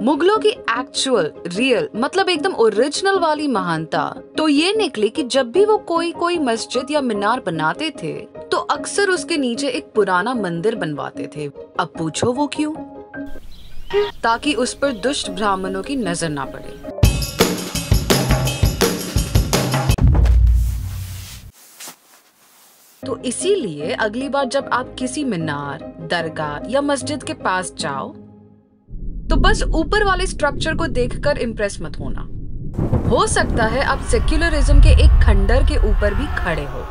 मुगलों की actual real मतलब एकदम ओरिजिनल वाली महानता। तो ये निकली कि जब भी वो कोई कोई मस्जिद या मीनार बनाते थे तो अक्सर उसके नीचे एक पुराना मंदिर बनवाते थे। अब पूछो वो क्यों? ताकि उस पर दुष्ट ब्राह्मणों की नज़र ना पड़े। तो इसीलिए अगली बार जब आप किसी मीनार, दरगाह या मस्जिद के पास जाओ तो बस ऊपर वाले स्ट्रक्चर को देखकर इम्प्रेस मत होना। हो सकता है आप सेक्युलरिज्म के एक खंडर के ऊपर भी खड़े हो।